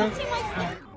huh? see my stick.